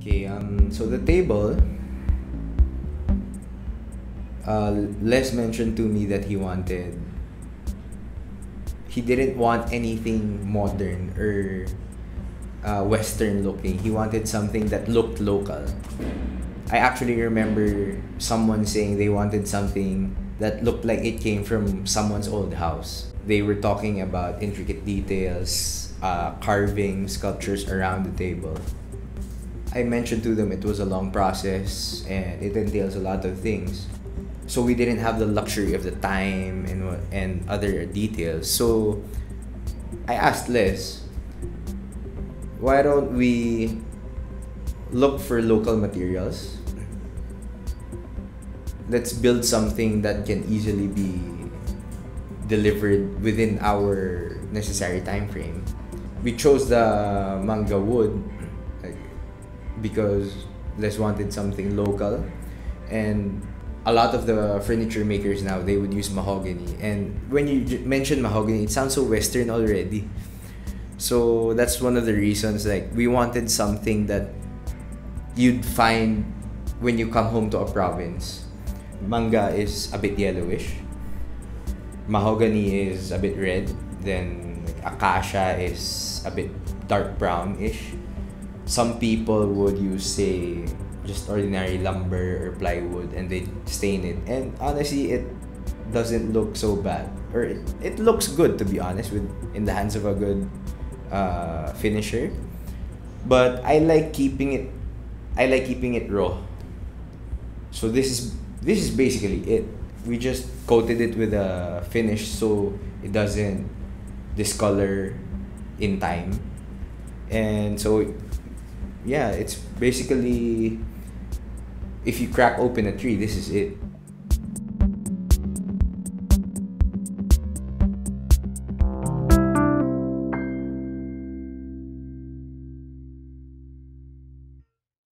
Okay, um, so the table. Uh, Les mentioned to me that he wanted. He didn't want anything modern or uh, Western looking. He wanted something that looked local. I actually remember someone saying they wanted something that looked like it came from someone's old house. They were talking about intricate details, uh, carving, sculptures around the table. I mentioned to them it was a long process and it entails a lot of things. So we didn't have the luxury of the time and and other details. So I asked Les, why don't we look for local materials? Let's build something that can easily be delivered within our necessary time frame. We chose the manga wood because Les wanted something local. And a lot of the furniture makers now they would use mahogany. And when you mention mahogany it sounds so western already. So that's one of the reasons like we wanted something that you'd find when you come home to a province. Manga is a bit yellowish. Mahogany is a bit red. Then like, is a bit dark brownish some people would use say just ordinary lumber or plywood and they stain it. And honestly it doesn't look so bad. Or it, it looks good to be honest with in the hands of a good uh, finisher. But i like keeping it i like keeping it raw. So this is this is basically it. We just coated it with a finish so it doesn't discolor in time. And so yeah it's basically if you crack open a tree this is it